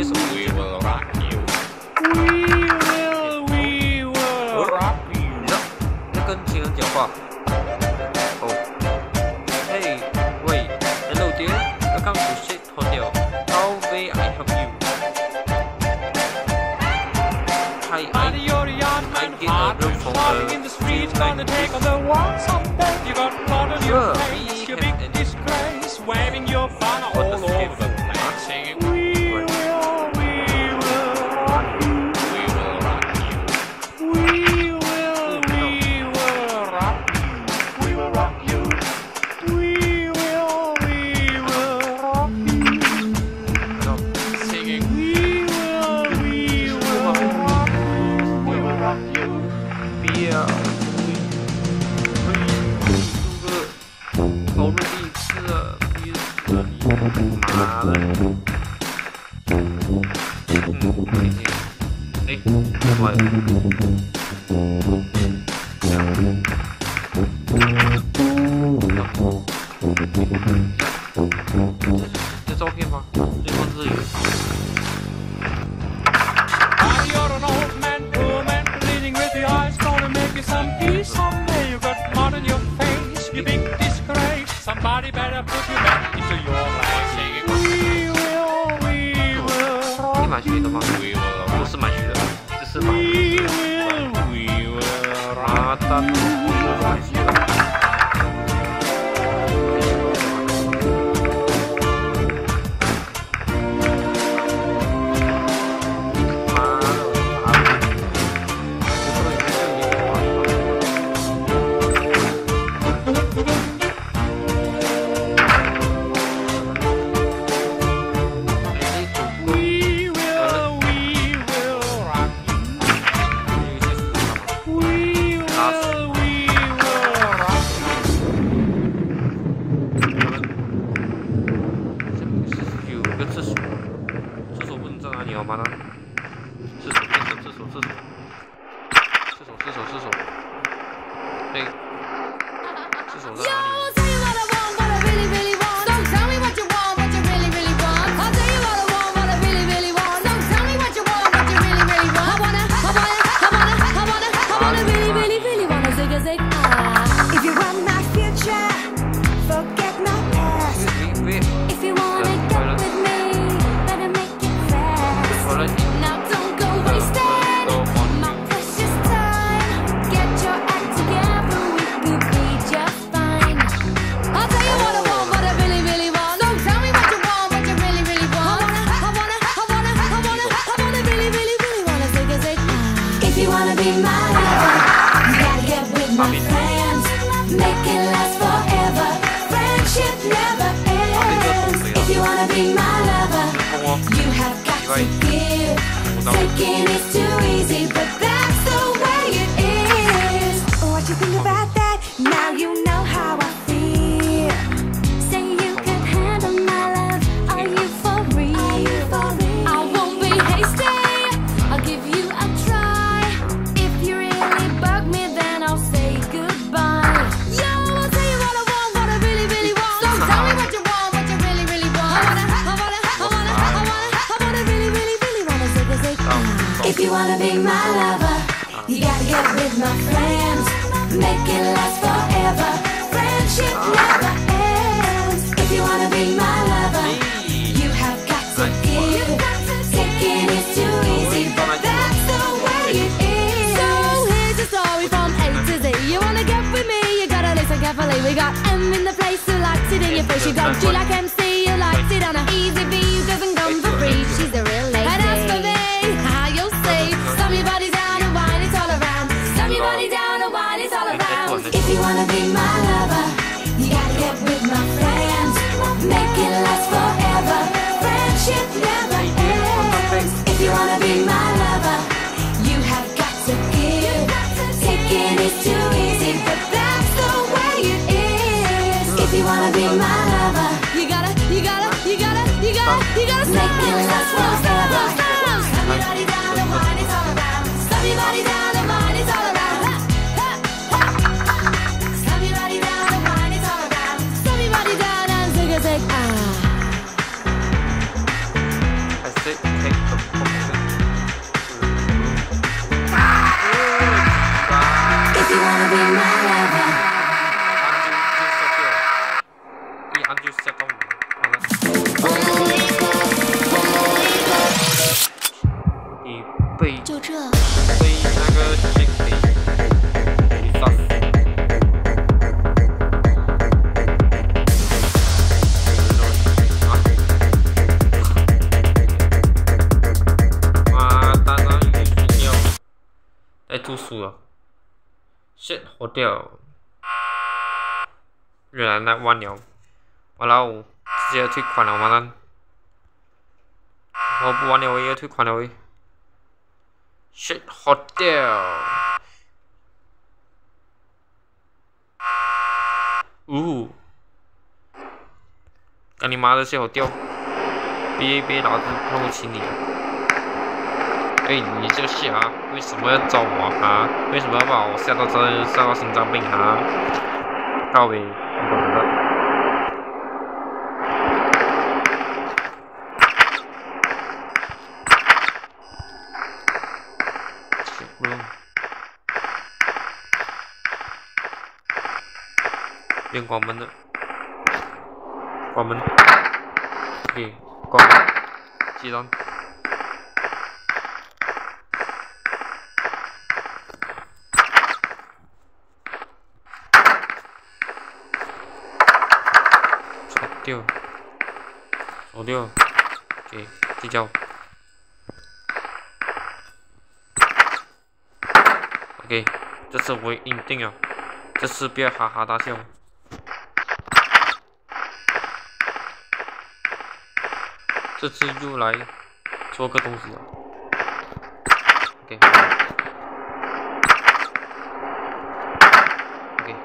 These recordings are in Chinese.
rock 请问你什么 you, we will rock you. We will, we will rock you. 你知道在跟情人讲话。哦，嘿，喂，Hello dear, welcome to Shit Hotel. How may I help you? Hi, Party, I you're a young man, I get a hard room to from flogging the in the streets. street Gonna like take on the world someday. You got blood on your Sure, face, we you can- big disgrace. Waving your banner What all does over it the mean? place, singing, 别啊！这个好容易吃啊！别死啊你！妈的！嗯，哎，坏了。这照片吗？这放日语。you big disgrace. Somebody better put you back into your place. Singing, we will, we will 你 rock 买虚的吗？ We will 不是买虚的，这是买 We will, we will rock 啊，大 mano. Né? Be my lover, you gotta get with my friends. Make it last forever. Friendship never ends. If you wanna be my lover, you have got to give. Taking is too easy, but my lover, you gotta get with my friends. Make it last forever. Friendship never ends. If you wanna be my lover, you have got to give. Taking is too easy, but that's the way it is. So here's your story from A to Z. You wanna get with me, you gotta listen carefully. We got M in the place who likes it in your face. You got G like MC, who likes it on a easy V If you wanna be my lover, 住宿了。shit hotel，原来那完了，完了我直接退款了嘛蛋，我不玩了我也要退款了喂。shit hotel，呜，干你妈的 shit 好屌别别老子看不起你。哎，你这个戏啊，为什么要找我啊？为什么要把我吓到这吓到心脏病啊？告呗，我懂了。不用。别关门了，关门。OK，关门。既然。掉，错掉，OK，睡觉。OK，这次我一定啊，这次不要哈哈大笑。这次又来做个东西了。OK。OK，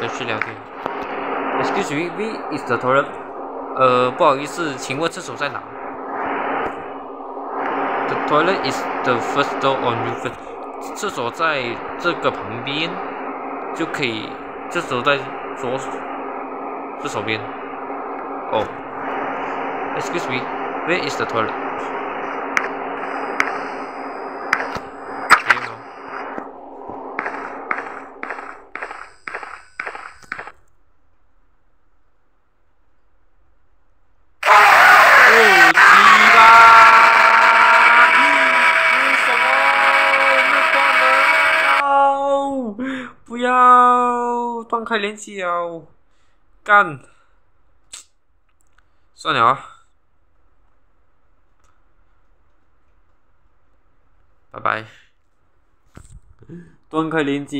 继续聊天。Excuse me, where is the toilet？呃，不好意思，请问厕所在哪？The toilet is the first door on your first。厕所在这个旁边，就可以。厕所在左这手边。哦。Excuse me, where is the toilet？可以吗？哦，鸡巴！为什么？没关门！不要断开连接哦！干！算了啊，拜拜。断开连接。